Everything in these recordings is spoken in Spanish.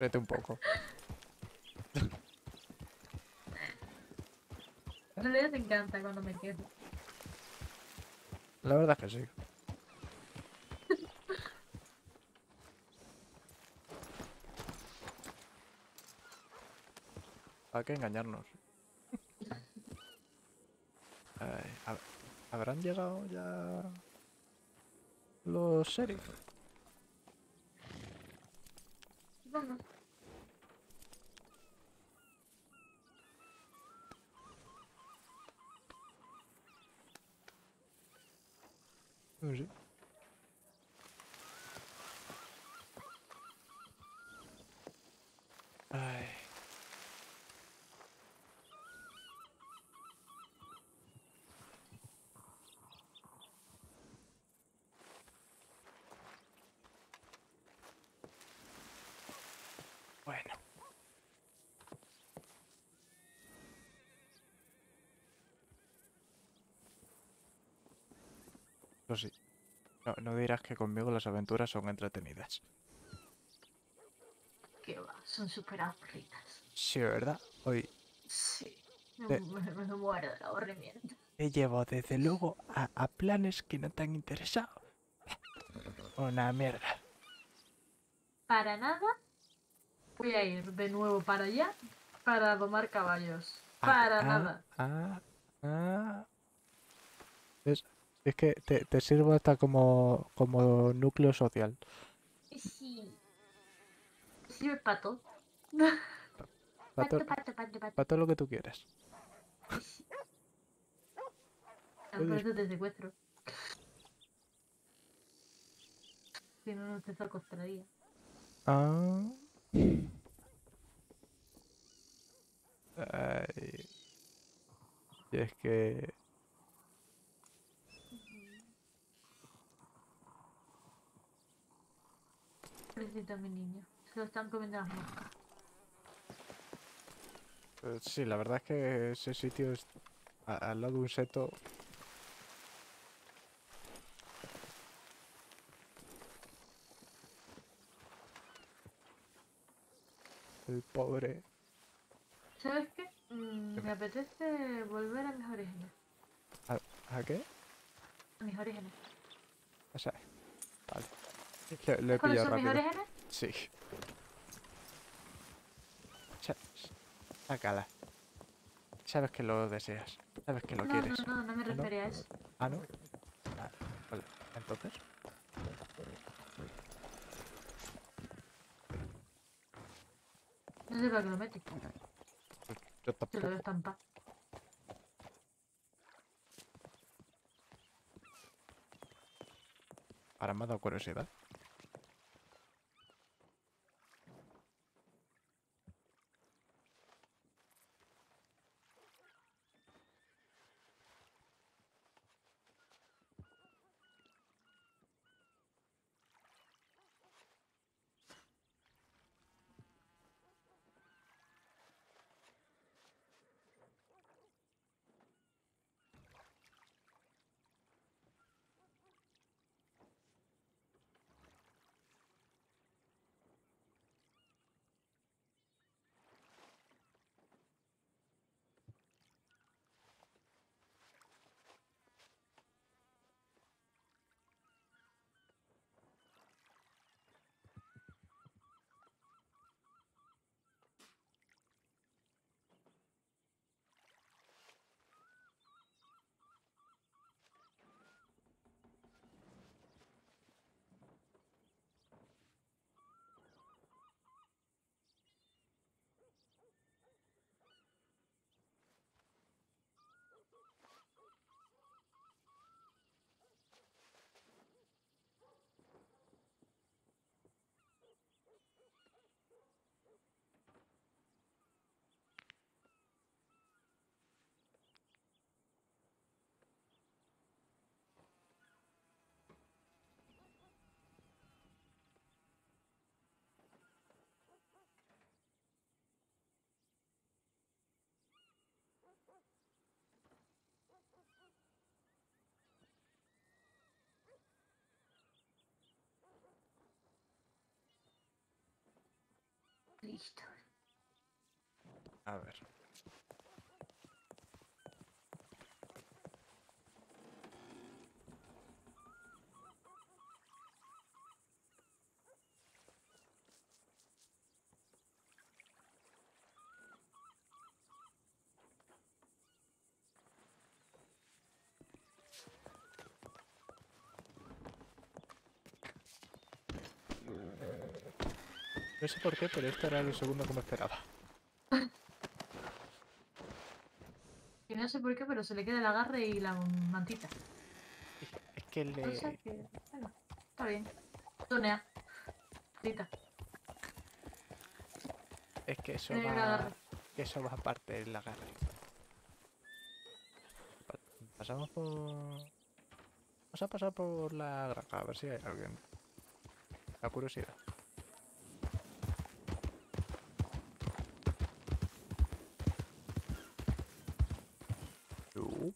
Vete un poco. En realidad te encanta cuando me quedo. La verdad es que sí. ¿Para qué engañarnos? Ay, ¿hab- ¿Habrán llegado ya los sheriff? Supongo. No No, no dirás que conmigo las aventuras son entretenidas. Que va, son súper aburridas. Sí, ¿verdad? Hoy Sí. Me, De- me, me muero del aburrimiento. te llevo desde luego a, a planes que no te han interesado. Una mierda. Para nada. Voy a ir de nuevo para allá para domar caballos. Ah, Para ah, nada. Ah, ah. Es, que te, te sirvo hasta como, como núcleo social. Sí. Sirve para todo. Para Pato, pato, pato, pato. todo lo que tú quieras. A por eso te secuestro. Si no, no te secuestraría. Ah. Ay. Y es que Pobrecito mi niño. Se lo están comiendo las moscas. Eh, Sí, la verdad es que ese sitio es a- al lado de un seto. El pobre. ¿Sabes qué? Mm, me apetece volver a mis orígenes. ¿A qué? A mis orígenes. O sea, vale. Lo, lo he ¿Cuáles pillado rápido. orígenes? Sí. Sácala. Sabes que lo deseas. Sabes que lo no, quieres. no, no, no me no? refería a eso. Ah, ¿no? Ah, vale. Entonces. No sé para qué lo metes. Yo Se lo tampoco. voy a estampar. Ahora me ha dado curiosidad. Listo. A ver. No sé por qué, pero esto era lo segundo me esperaba. Y no sé por qué, pero se le queda el agarre y la mantita. Es que le... O sea que, bueno, está bien. Tonea. Mantita. Es que eso Tiene el va... que eso va aparte del agarre. Pa- Pasamos por... Vamos a pasar por la granja, a ver si hay alguien. La curiosidad. No.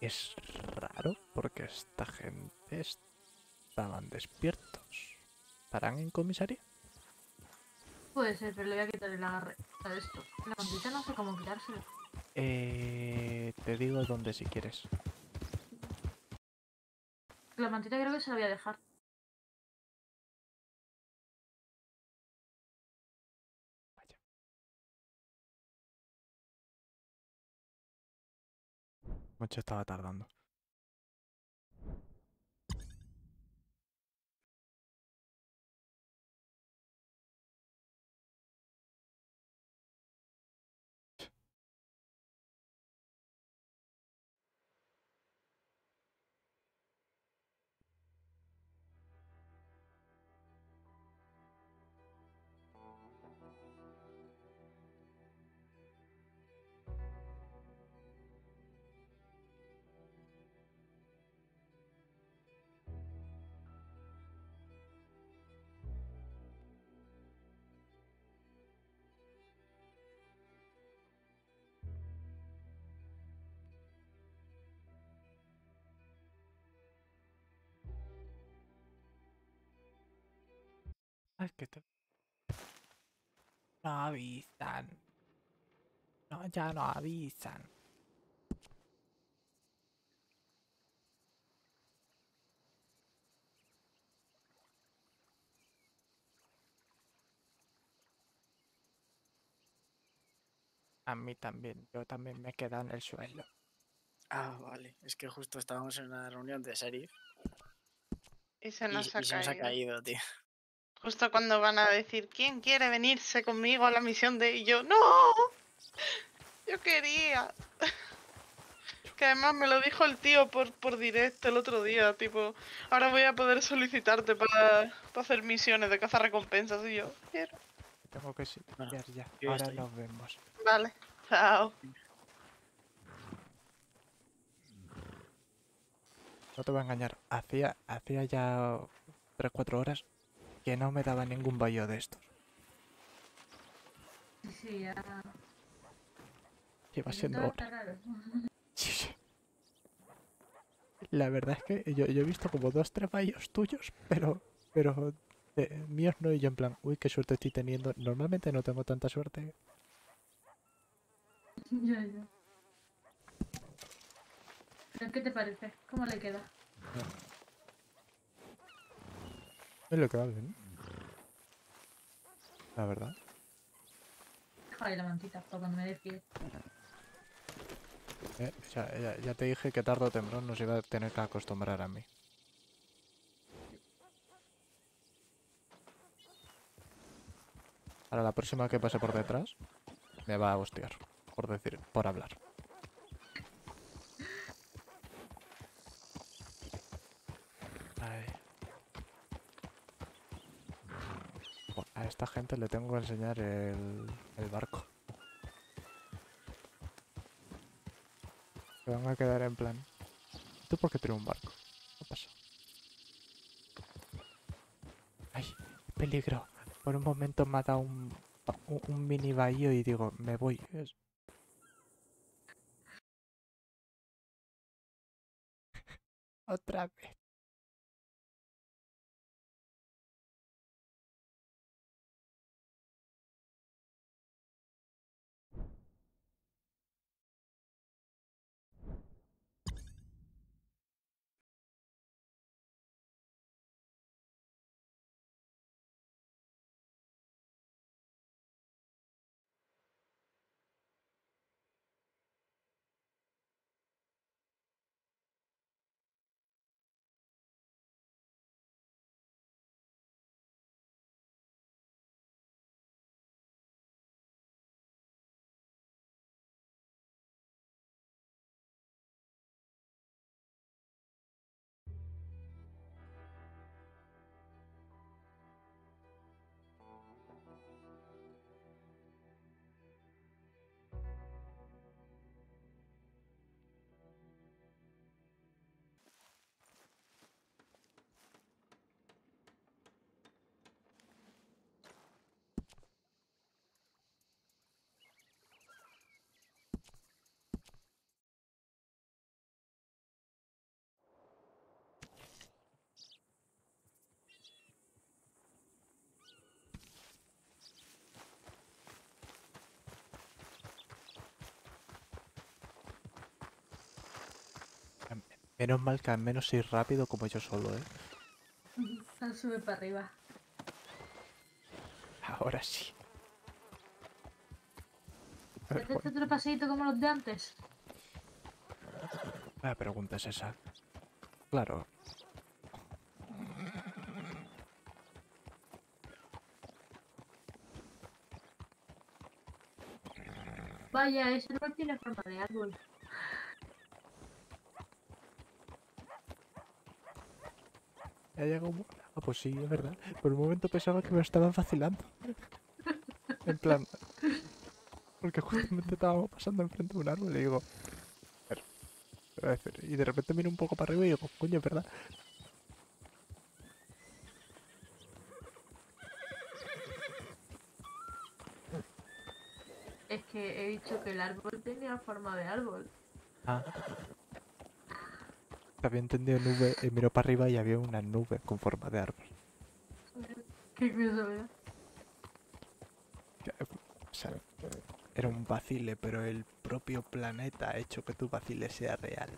Es raro porque esta gente estaban despiertos. ¿Estarán en comisaría? Puede ser, pero le voy a quitar el agarre a esto. La mantita no sé cómo quitárselo. Eh, te digo dónde si quieres. La mantita creo que se la voy a dejar. Vaya. Mucho estaba tardando. Ah, es que te... No avisan. No, ya no avisan. A mí también. Yo también me quedado en el suelo. Ah, vale. Es que justo estábamos en una reunión de sheriff Y se y, nos, y ha, se nos ha caído. caído, tío. Justo cuando van a decir, ¿quién quiere venirse conmigo a la misión de... Y yo, ¡no! Yo quería. Que además me lo dijo el tío por, por directo el otro día, tipo, ahora voy a poder solicitarte para, para hacer misiones de cazar recompensas. Y yo, quiero. Tengo que ir ya. yo Ahora nos vemos. Vale, chao. No te voy a engañar. Hacía, hacía ya 3-4 horas que no me daba ningún baño de estos. Sí, ya. Lleva siendo hora. Sí, sí. La verdad es que yo, yo he visto como dos, tres baños tuyos, pero, pero eh, míos no. Y yo en plan, uy, qué suerte estoy teniendo. Normalmente no tengo tanta suerte. ya, ya. ¿Pero qué te parece? ¿Cómo le queda? Es lo que va bien. La verdad. Ahí la mantita para cuando me despide. Eh, ya, ya- ya te dije que tarde o temprano nos iba a tener que acostumbrar a mí. Ahora la próxima que pase por detrás me va a hostiar. Por decir, por hablar. A esta gente le tengo que enseñar el, barco. Se van a quedar en plan. ¿Tú por qué tienes un barco? ¿Qué pasa? ¡Ay! ¡Peligro! Por un momento dado un, un, un mini bahío y digo, me voy. Menos mal que al menos soy rápido como yo solo, ¿eh? Sube para arriba. Ahora sí. A ¿Te ver, haces otro paseíto como los de antes? La pregunta es esa. Claro. Vaya, ese no tiene forma de árbol. Ah, pues sí, es verdad. Por un momento pensaba que me estaban vacilando. en plan... Porque justamente estábamos pasando enfrente de un árbol y digo... Y de repente miro un poco para arriba y digo, coño, es verdad. Es que he dicho que el árbol tenía forma de árbol. Ah. Había entendido nube y miro para arriba y había una nube con forma de árbol. Qué. Que, O sea, era un vacile, pero el propio planeta ha hecho que tu vacile sea real.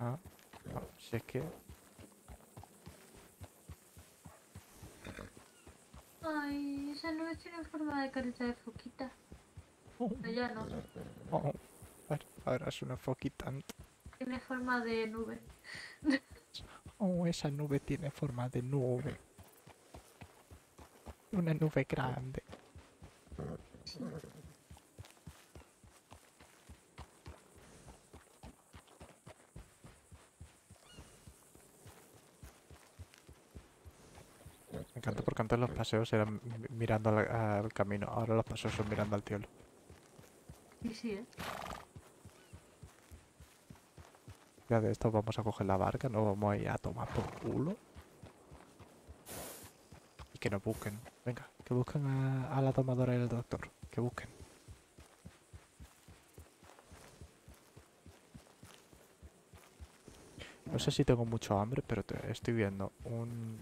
Ah, no, si es que... Ay, esas nubes tienen forma de carita de foquita. Oh, Pero ya no. oh, ahora- es una foquita. Tiene forma de nube. Oh, esa nube tiene forma de nube. Una nube grande. Me encanta porque antes los paseos eran mi- mirando al, al camino, ahora los paseos son mirando al cielo. Y sí, ¿eh? Ya de esto vamos a coger la barca, no vamos a ir a tomar por culo. Y que nos busquen. Venga, que busquen a, la tomadora y al doctor. Que busquen. No sé si tengo mucho hambre, pero te- estoy viendo un,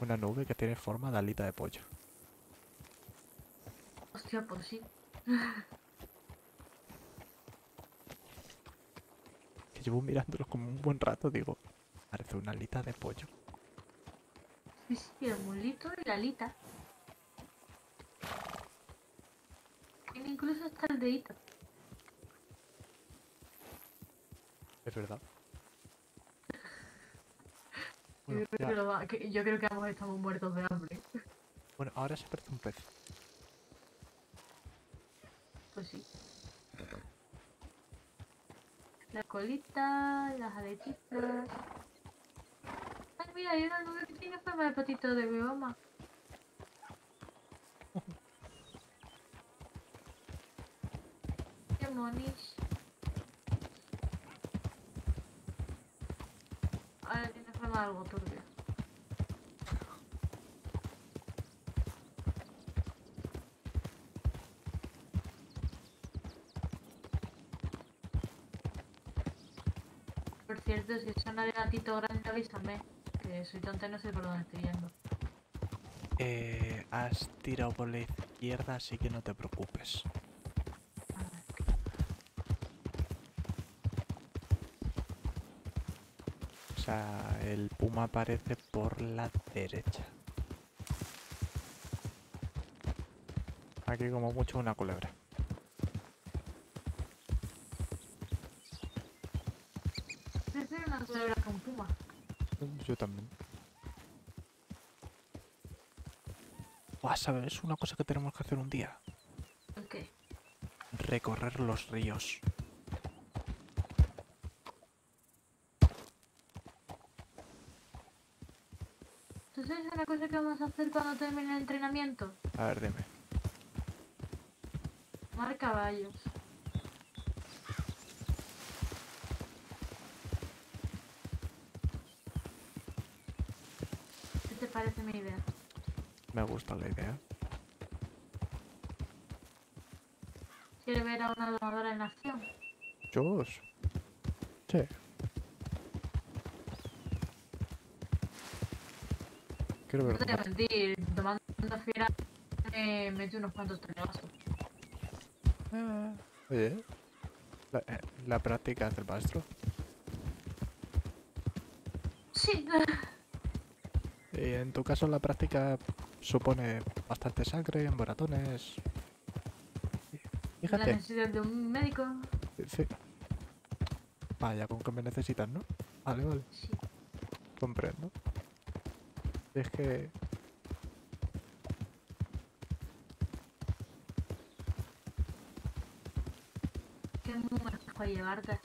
una nube que tiene forma de alita de pollo. Hostia, pues sí. Que llevo mirándolo como un buen rato, digo, parece una alita de pollo. Sí, sí, el mulito y la alita. Tiene incluso hasta el dedito. Es verdad. Yo Bueno, creo, ya- que lo va- que- yo creo que ambos estamos muertos de hambre. bueno, ahora se parece un pez. Pues sí. La colita, las aletitas. Ay, mira, hay una nube que tiene forma de patito de bioma. Qué monis. Ahora tiene forma de algo turbio. Por cierto, si suena de gatito grande, avísame. Que soy tonta y no sé por dónde estoy yendo. Eh, has tirado por la izquierda, así que no te preocupes. O sea, el puma aparece por la derecha. Aquí como mucho una culebra. Prefiero una culebra que un puma. Yo también. Buah, ¿sabes? Una cosa que tenemos que hacer un día. ¿El qué? Recorrer los ríos. ¿Tú sabes una cosa que vamos a hacer cuando termine el entrenamiento? A ver, dime. Tomar caballos. Parece mi idea? Me gusta la idea. ¿Quieres ver a una domadora en acción? Yo. Sí. Quiero No ver. te voy a mentir, tomando fiera me metí unos cuantos telegazos. Ah, Oye, La, eh, la práctica del maestro. Sí. Y en tu caso la práctica supone bastante sangre, moratones. La Fíjate. necesidad de un médico. Sí. Vaya, con que me necesitas, ¿no? Vale, vale, Sí. comprendo. Es que... Qué número llevarte.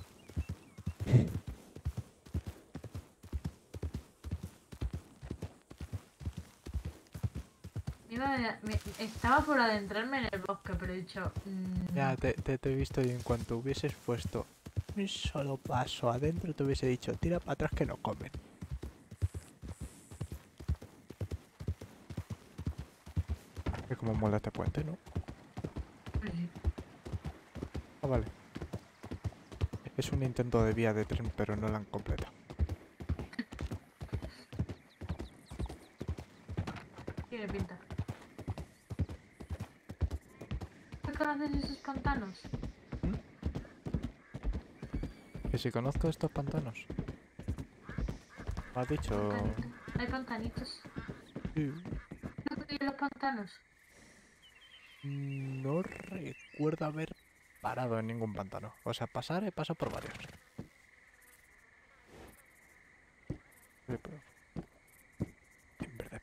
Iba a- me- estaba por adentrarme en el bosque, pero he dicho. mm, Ya te, te, te he visto y en cuanto hubieses puesto un solo paso adentro te hubiese dicho, tira para atrás que no comen. Que como mola este puente, ¿no? sí. Ah, vale. Es un intento de vía de tren, pero no la han completado. Tiene pinta. ¿Qué conoces esos pantanos? Que si conozco estos pantanos. Has dicho... Hay pantanitos. Sí, ¿No los pantanos? No recuerdo haber parado en ningún pantano. O sea, pasar he pasado por varios. Sí, pero- En verdad,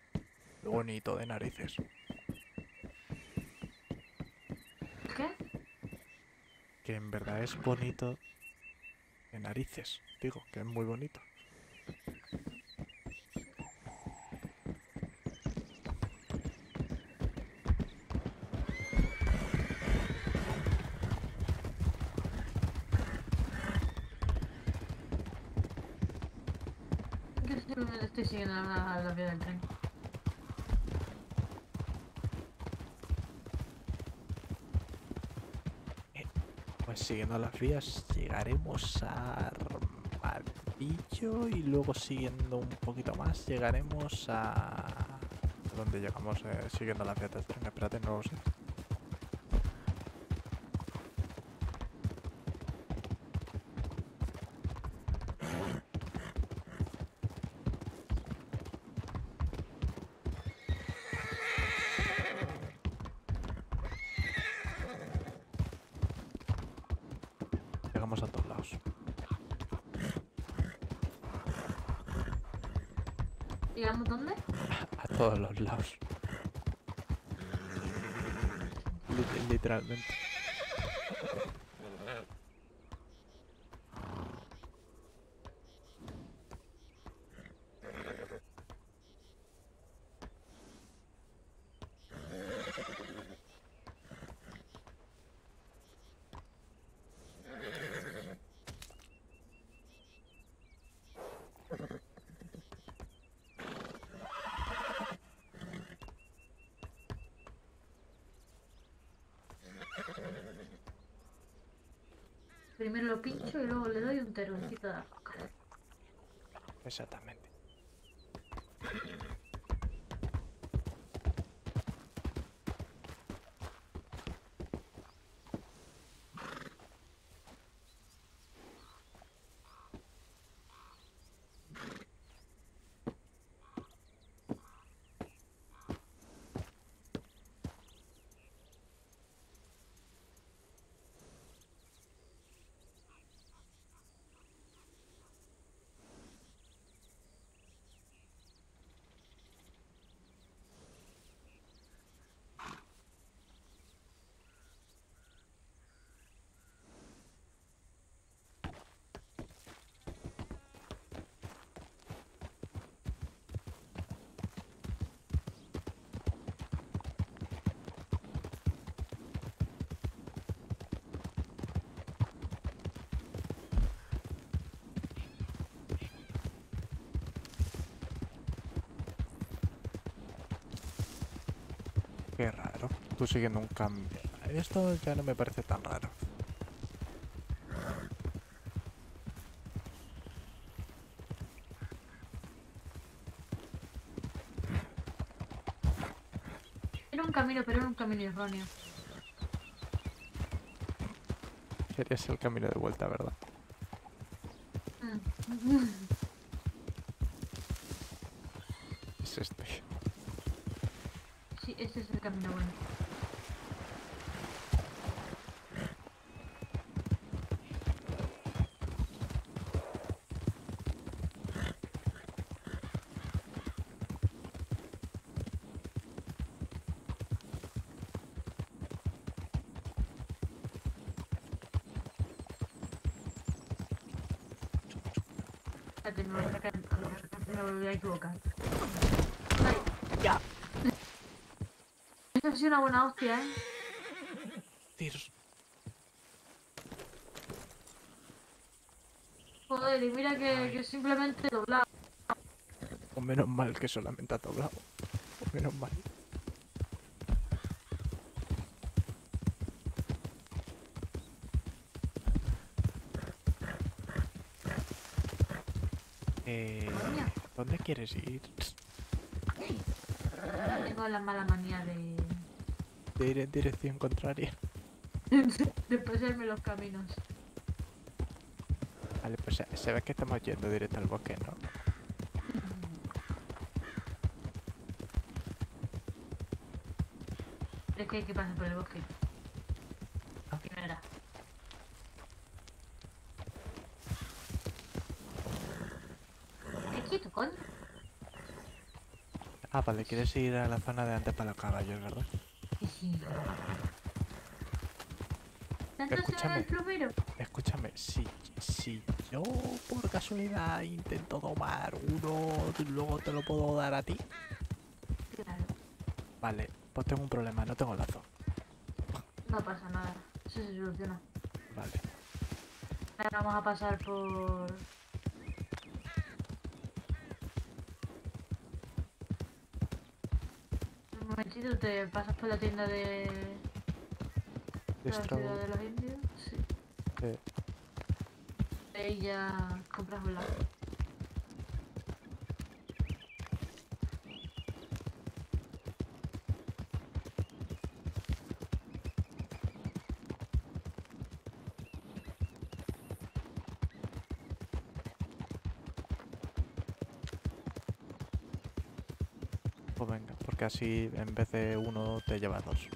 bonito de narices. ¿Qué? Que en verdad es bonito de narices. Digo, que es muy bonito. Yo simplemente estoy siguiendo la, la vía del tren. Pues siguiendo las vías llegaremos a Armadillo y luego siguiendo un poquito más llegaremos a... ¿A dónde llegamos? eh, siguiendo las vías del tren. Espérate, no lo sé. lol. Literalmente. Primero lo pincho y luego le doy un teroncito de azúcar. Exactamente. Qué raro. Tú siguiendo un cambio. Esto ya no me parece tan raro. Era un camino, pero era un camino erróneo. Sería el camino de vuelta, ¿verdad? Mm. I didn't know, I didn't know, I I didn't know, I ha sido una buena hostia, ¿eh? Tiros. Joder, y mira que, que simplemente doblado. O menos mal que solamente ha doblado. O menos mal. Eh. ¿Dónde quieres ir? Tengo la mala manía de, De ir en dirección contraria. de pasarme los caminos. Vale, pues se, se ve que estamos yendo directo al bosque, ¿no? Es que hay que pasar por el bosque. Ah. Que no era. ¿Qué quieto? Ah, vale, quieres ir a la zona de antes para los caballos, ¿verdad? ¿Tanto se va Escúchame. el plumero? Escúchame, si, si yo por casualidad intento tomar uno, luego te lo puedo dar a ti. Claro. Vale, pues tengo un problema, no tengo lazo. No pasa nada. Eso se soluciona. Vale. Ahora vamos a pasar por... momentito, te pasas por la tienda de... de la ciudad de los indios. Sí. eh, Ahí ya compras un lado. pues porque así en vez de uno te lleva dos.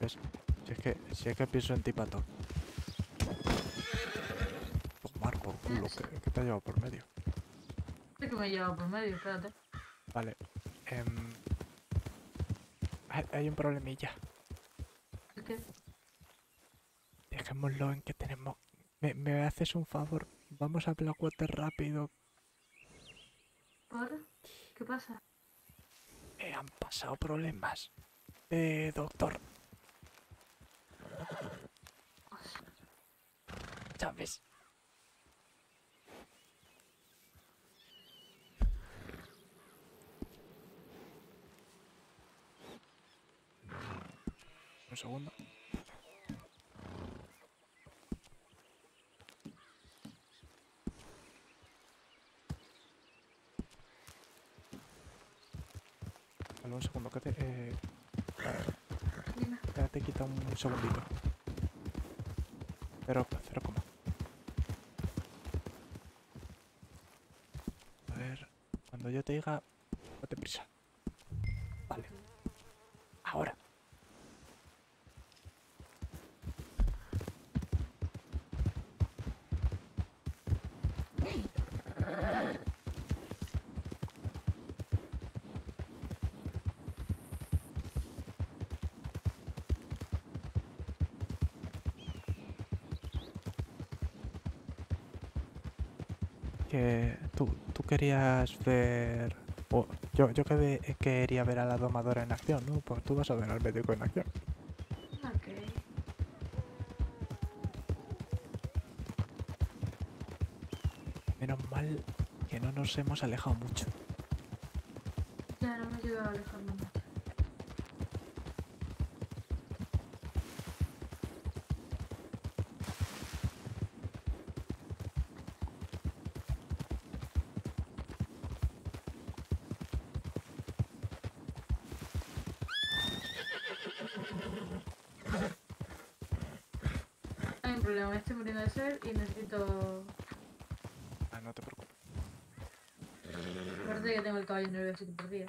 ¿Ves? Si es que, si es que pienso en ti, pato. Tomar por culo, que, que te ha llevado por medio. Que me he llevado por medio, espérate. Vale. em, hay, un problemilla. Que... Dejémoslo en que tenemos... ¿Me, me haces un favor? Vamos a Blackwater rápido. ¿Por? ¿Qué pasa? Me han pasado problemas. Eh, doctor. ¿Sabes? Un segundo. Vale, un segundo, que te... Eh, Dime. ya te quita un segundito. Cero, cero coma. A ver, cuando yo te diga, date prisa. Vale. Ahora. Que tú, tú querías ver... o yo, yo que ve- quería ver a la domadora en acción, ¿no? Pues tú vas a ver al médico en acción. Ok. Menos mal que no nos hemos alejado mucho. Ya no me he llegado a alejarme problema, me estoy muriendo de sed y necesito... Ah, no te preocupes. Aparte que tengo el caballo nervioso por día.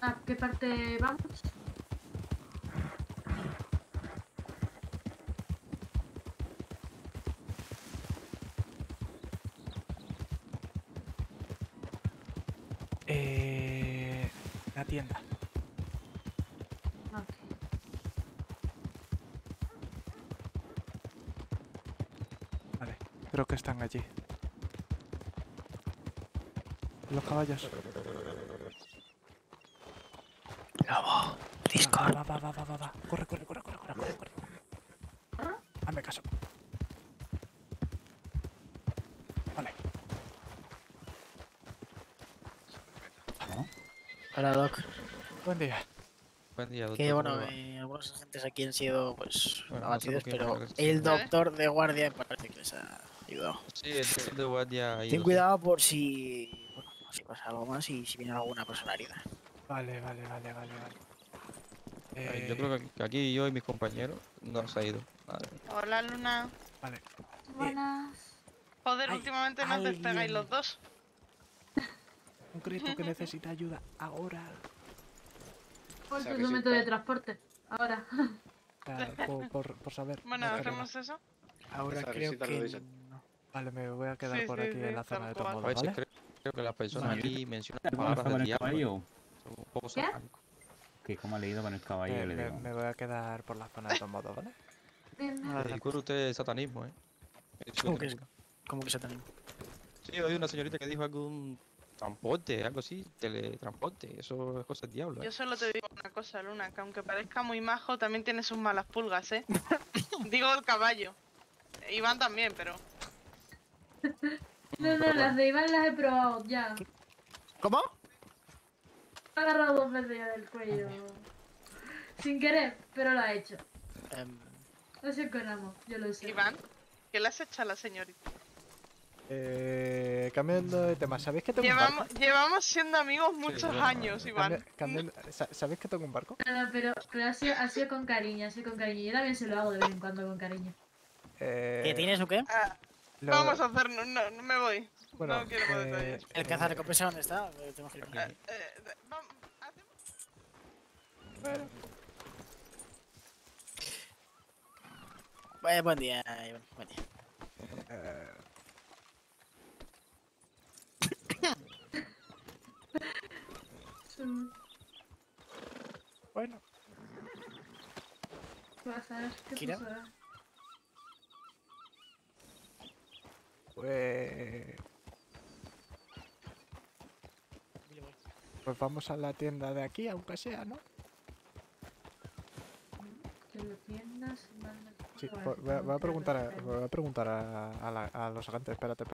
¿A qué parte vamos? Creo que están allí. Los caballos. Lobo, Discord. Va, va, va, va, va, va. Corre, corre, corre, corre, corre, corre, corre. Hazme caso. Vale. Hola, Doc. Buen día. Buen día, doctor. Que bueno, eh, algunos agentes aquí han sido pues Bueno, abatidos, pero el doctor de guardia parece que les ha. Sí, el de guardia ha Ten cuidado por si, bueno, si pasa algo más y si viene alguna persona herida. Vale, vale, vale, vale, vale. Ay, Eh, Yo creo que aquí yo y mis compañeros no se ha ido. Vale. Hola, Luna. Vale. Buenas. Joder, últimamente no alguien. despegáis los dos. Concreto que necesita ayuda ahora. Tu que sí, método de transporte. Ahora. Claro, por, por, por saber. Bueno, hacemos eso. Ahora creo que. Vale, me voy a quedar Sí, por sí, aquí sí, en la zona de todos cual. modos, A veces ¿vale? creo, creo que las personas Vale. aquí mencionan ¿Cómo palabras el diablo. ¿eh? caballo? Son un poco ha leído con el caballo, Me, le me- digo. me voy a quedar por la zona de todos modos, ¿vale? Eh, cura usted satanismo, ¿eh? Eso ¿Cómo que satanismo? Sí, oí una señorita que dijo algún transporte, algo así, teletransporte. Eso es cosa del diablo, ¿eh? Yo solo te digo una cosa, Luna, que aunque parezca muy majo, también tiene sus malas pulgas, ¿eh? digo el caballo. Iván también, pero... No, no, las de Iván las he probado ya. ¿Cómo? Me ha agarrado dos veces ya del cuello. Sin querer, pero lo ha hecho. Em, Lo sé con amor, yo lo sé. Iván, ¿qué le has hecho a la señorita? Eh, cambiando de tema, ¿sabéis que tengo un Llevamos, barco? llevamos siendo amigos muchos bueno, años, Iván. Cambia- cambiando- sa- ¿Sabéis que tengo un barco? No, no, pero, pero ha, sido, ha sido con cariño, ha sido con cariño. Yo también se lo hago de vez en cuando con cariño. Eh, ¿Qué tienes o qué? Ah, lo- Vamos a hacer... No, no, no me voy. Bueno, no quiero más eh, detalles. ¿El cazarrecompensa dónde está? Eh, tenemos que ir Eh, eh, vamos, hacemos- bueno, Eh, buen día, Iván. Buen día. eh, bueno, ¿Qué pasa? ¿Qué Kira? Pues, pues vamos a la tienda de aquí, aunque sea, ¿no? Sí, pues voy a, voy a preguntar, a, voy a, preguntar a, a la- a los agentes, espérate.